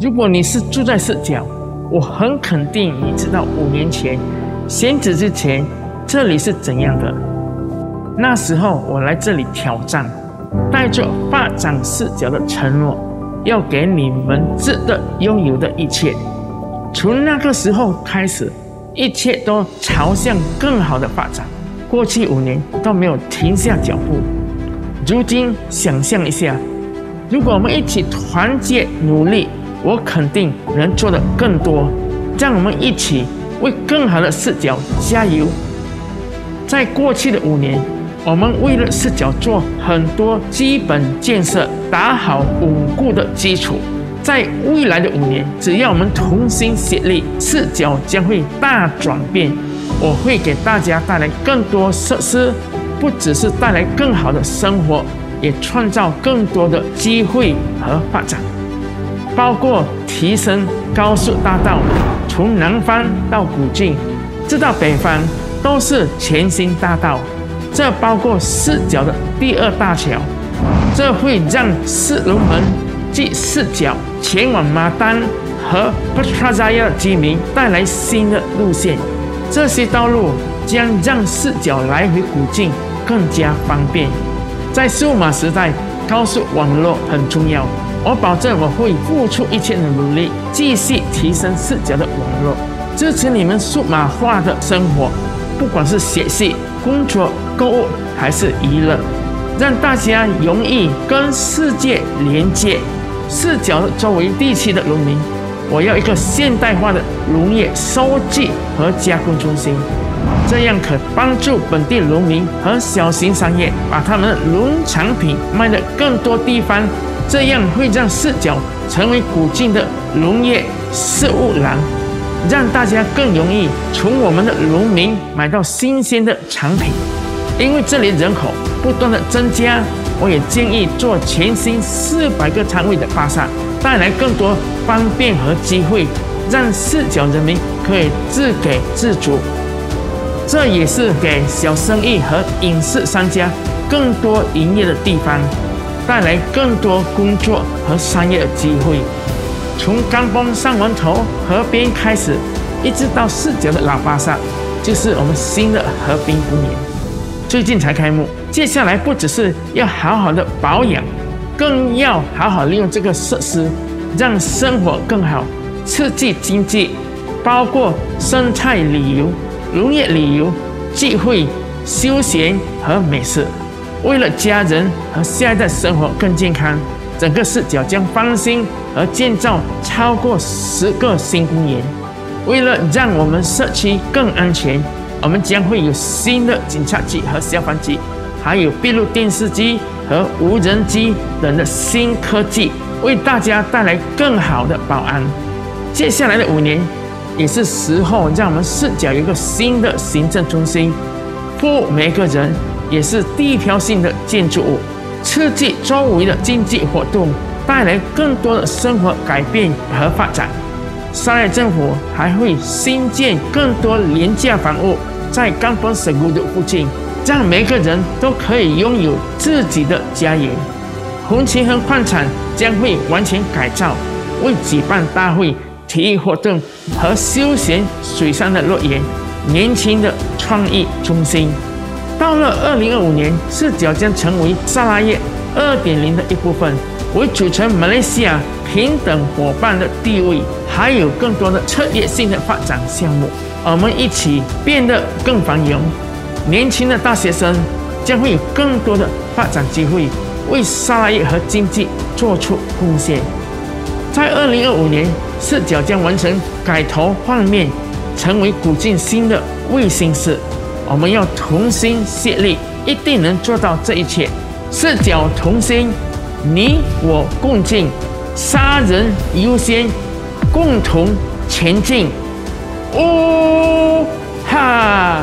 如果你是住在四角，我很肯定你知道五年前选址之前这里是怎样的。那时候我来这里挑战，带着发展四角的承诺，要给你们值得拥有的一切。从那个时候开始，一切都朝向更好的发展。过去五年都没有停下脚步。如今想象一下，如果我们一起团结努力，我肯定能做的更多。让我们一起为更好的视角加油。在过去的五年，我们为了视角做很多基本建设，打好稳固的基础。在未来的五年，只要我们同心协力，视角将会大转变。我会给大家带来更多设施，不只是带来更好的生活，也创造更多的机会和发展，包括提升高速大道，从南方到古晋，直到北方都是全新大道。这包括四角的第二大桥，这会让四龙门即四角前往马丹和 p t r a z a y a 居民带来新的路线。这些道路将让四角来回古晋更加方便。在数码时代，高速网络很重要。我保证我会付出一切的努力，继续提升四角的网络，支持你们数码化的生活，不管是学习、工作、购物还是娱乐，让大家容易跟世界连接。四角周围地区的农民。我要一个现代化的农业收集和加工中心，这样可帮助本地农民和小型商业把他们的农产品卖得更多地方，这样会让视角成为古晋的农业事务廊，让大家更容易从我们的农民买到新鲜的产品。因为这里人口不断的增加，我也建议做全新四百个摊位的巴萨。带来更多方便和机会，让四角人民可以自给自足。这也是给小生意和影视商家更多营业的地方，带来更多工作和商业机会。从刚峰上完头河边开始，一直到四角的老巴萨，就是我们新的河滨公园。最近才开幕，接下来不只是要好好的保养。更要好好利用这个设施，让生活更好，刺激经济，包括生态旅游、农业旅游、聚会、休闲和美食。为了家人和下一代生活更健康，整个视角将翻新和建造超过十个新公园。为了让我们社区更安全，我们将会有新的警察局和消防局，还有闭路电视机。和无人机等的新科技，为大家带来更好的保安。接下来的五年，也是时候让我们视角有一个新的行政中心，服务每个人，也是地标性的建筑物，刺激周围的经济活动，带来更多的生活改变和发展。沙耶政府还会新建更多廉价房屋，在冈本神谷的附近。让每个人都可以拥有自己的家园。红旗河矿场将会完全改造，为举办大会、体育活动和休闲水上的乐园、年轻的创意中心。到了二零二五年，视角将成为萨拉耶二点零的一部分，为组成马来西亚平等伙伴的地位，还有更多的策略性的发展项目。我们一起变得更繁荣。年轻的大学生将会有更多的发展机会，为沙拉叶和经济做出贡献。在二零二五年，视角将完成改头换面，成为古晋新的卫星市。我们要同心协力，一定能做到这一切。四角同心，你我共进，杀人优先，共同前进。哦哈！